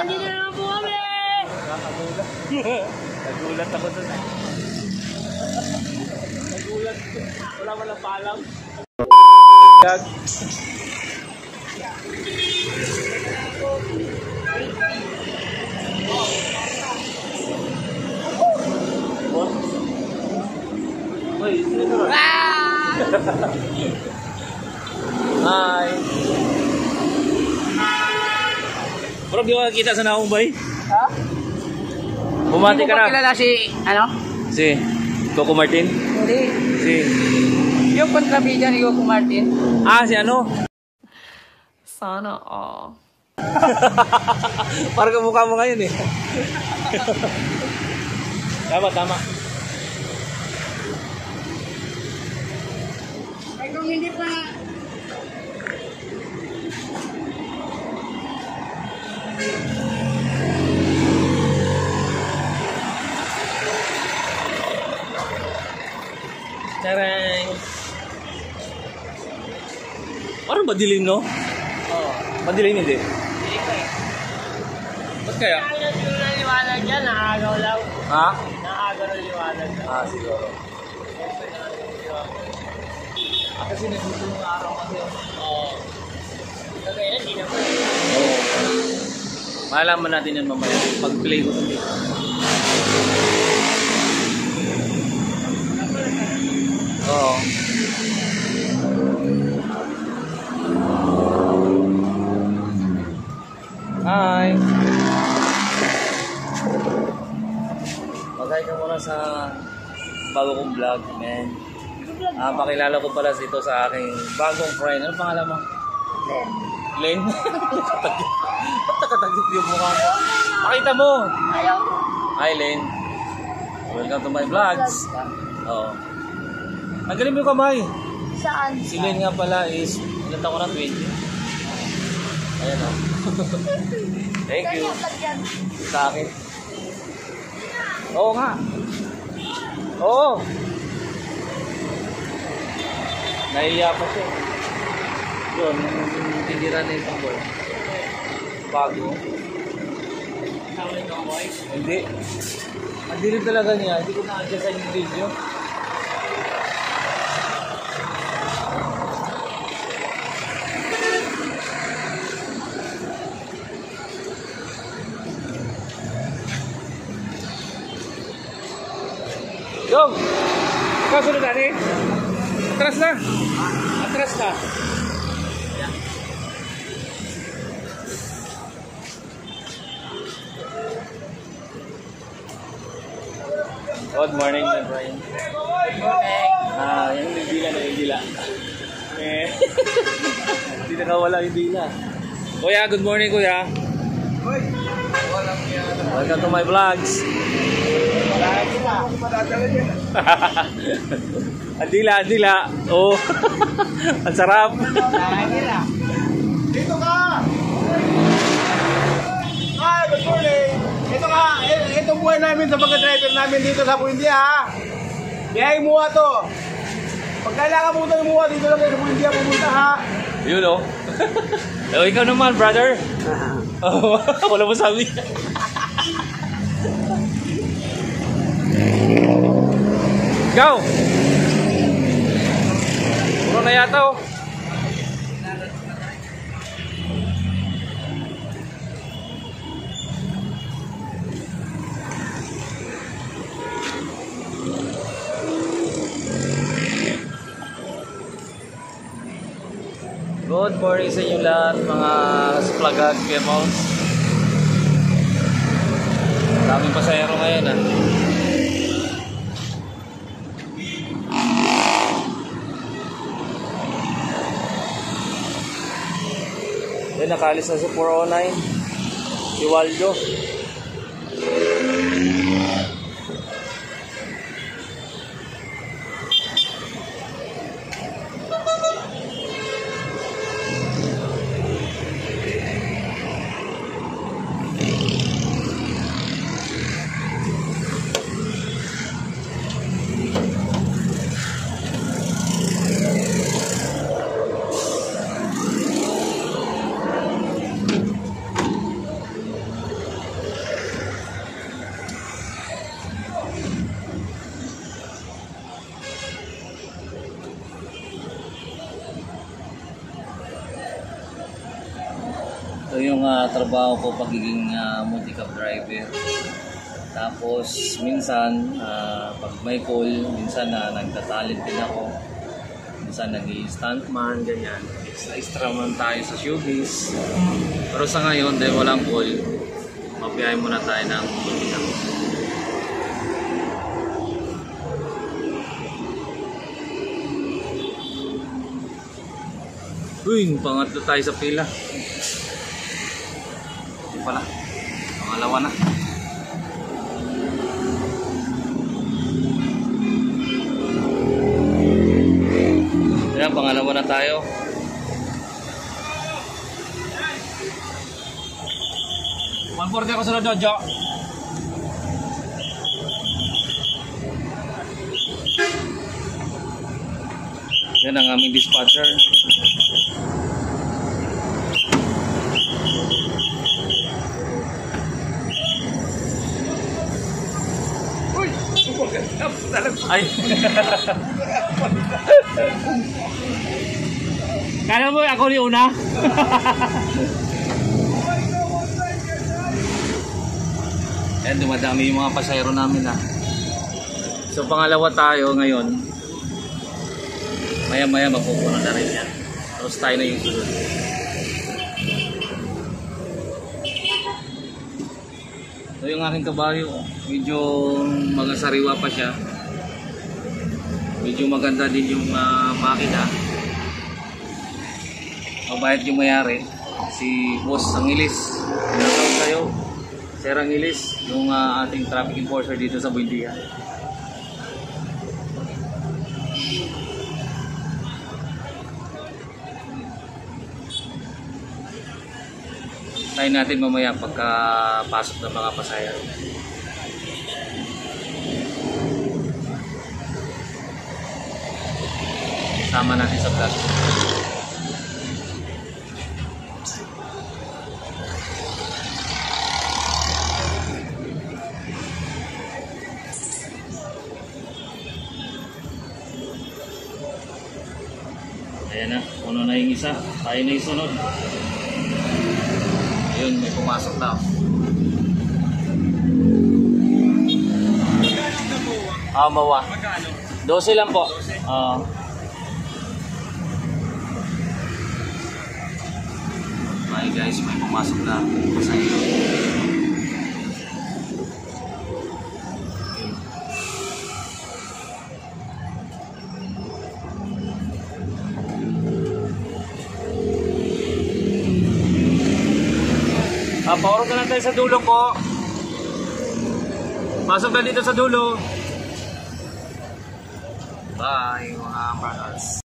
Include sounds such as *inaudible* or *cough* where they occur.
Nandito na naman po kami! Nakakagulat. Nagulat ako eh. Nagulat. Wala man lang paalam. Gag. Ba? *laughs* Hi. Bro, di ko nakikita sa naong bay? Ha? Bumati ka Hindi na. kilala si, ano? Si Coco Martin. Hindi. Si Yung kontrabida ni Goku Martin. Ah, si ano? Sana all. *laughs* Parang kamukha mo ngayon eh. tama, tama. Ay, kung hindi pa... madilim, no? Oo. Madilim hindi. Hindi ko eh. Ba't kaya? Kaya yung naliwanag dyan, nakagaw lang. Ha? Nakagaw ng liwanag. Ah, siguro. Ah, kasi nagsusunod yung araw kasi. Oo. Kaya hindi naman. Oo. Malaman natin yan mamaya. Pag-play ko sabi. Oo. Hi! Mag-hi ka muna sa bago kong vlog, man. Ah, pakilala ko pala ito sa aking bagong friend. Ano pangalan mo? Len? *laughs* Ba't nakatagip yung mukha mo? Pakita mo! Ayaw. Hi, Len. Welcome to my vlogs. Oo. Ang galing mo yung kamay. Saan? Si Len nga pala is, ilan taon na? 20? Ayan o. *laughs* Thank you. Sa akin. Oo nga. Oo. Nahiya pa siya. Yun, yung tindira na itong boy. Bago. Hindi. Ang dilim talaga niya. Hindi ko na-adjust yung video. Yung! Ikaw sunod ani? Atras na! Atras na! Good morning, my friend. Okay. Ah, yung nagdila na yung dila. Eh, *laughs* hindi nakawala yung dila. Kuya, good morning, kuya. Welcome to my vlogs. *laughs* andila, andila. Oh. *laughs* Ang sarap. Dito ka! Hi, good morning! Ito nga, eh, ito buhay namin sa pagka-driver namin dito sa Buendia ha. Biyahe mo to. Pag kailangan mo ito umuha, dito lang kayo sa Buendia pumunta ha. Yun, oh. *laughs* oh, ikaw naman, brother. Oh, wala mo sabi. Go! Puro na yata, oh. Good morning sa inyo lahat mga splagag kemos. Daming pasahero ngayon ah. Yan, nakalis na si 409. Si Waldo. Yung ah, trabaho ko pagiging uh, multi-cab driver. Tapos minsan ah, pag may call, minsan na nagtatalent din ako. Minsan nag stuntman ganyan. Extra, extra man tayo sa showbiz. Pero sa ngayon, dahil walang call, mabiyahe muna tayo ng multi-cab. Uy, pangatlo tayo sa pila. Pala. Pangalawa na. Ayan, pangalawa na tayo. One forty ako sa Jojo. Yan ang aming dispatcher. Ay. *laughs* Kala mo ako ni una? Yan, dumadami yung mga pasayro namin ha. So pangalawa tayo ngayon. Maya maya mapupuno na rin yan. Tapos tayo na yung sunod. So yung aking kabayo, medyo magasariwa pa siya. Medyo maganda din yung uh, makina. Mabait yung mayari. Si Boss Angilis. Pinatawag kayo. Sir Angilis, yung ah, ating traffic enforcer dito sa Buendia. Tayo natin mamaya pagka-pasok ng mga pasahero. Sama natin sa vlog. Ayan na, uno na yung isa. Tayo na yung sunod. Ayun, may pumasok na. Ah, mawa. Magkano? 12 lang po. Ah. Hi guys, may pumasok na. Pasahero. Ah, pauro ka lang tayo sa dulo po. Pasok na dito sa dulo. Bye mga brothers.